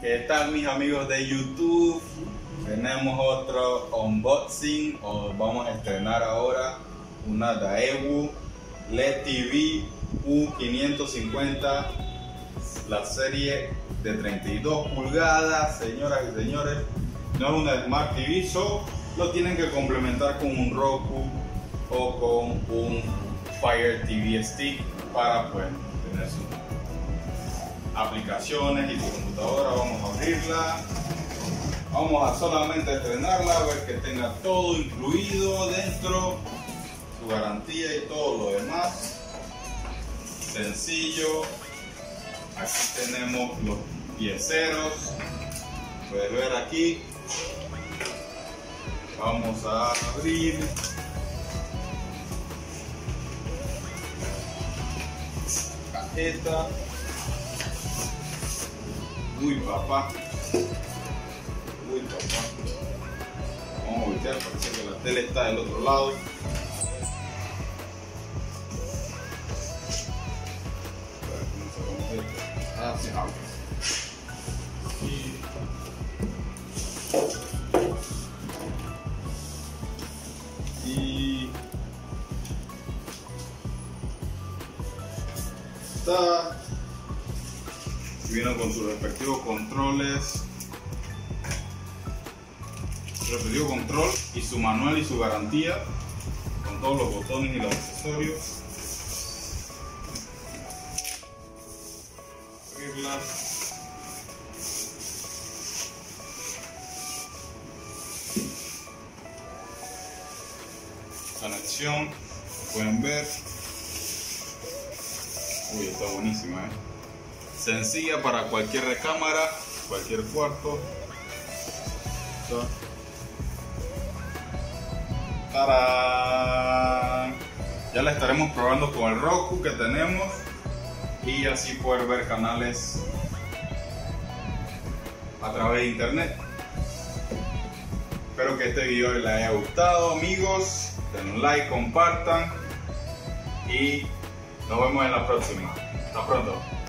¿Qué tal mis amigos de YouTube? Tenemos otro unboxing o vamos a estrenar ahora una Daewoo LED TV U550 la serie de 32 pulgadas, señoras y señores. No es una Smart TV, so lo tienen que complementar con un Roku o con un Fire TV Stick para pues, tener sus aplicaciones y su computadora. Vamos a abrirla. Vamos a solamente estrenarla, a ver que tenga todo incluido dentro, su garantía y todo lo demás. Sencillo. Aquí tenemos los pieceros. Puedes ver aquí. Vamos a abrir. Cajeta. Uy, papá. Uy, papá. Vamos a voltear, parece que la tele está del otro lado. Ah, sí, ah, Y... Y... Está... Vino con sus respectivos controles. Su respectivo control y su manual y su garantía con todos los botones y los accesorios. Abrirla conexión pueden ver. Uy está buenísima eh sencilla para cualquier recámara cualquier cuarto ¡Tarán! Ya la estaremos probando con el Roku que tenemos y así poder ver canales a través de internet. Espero que este video les haya gustado amigos. Den un like, compartan y nos vemos en la próxima. Hasta pronto.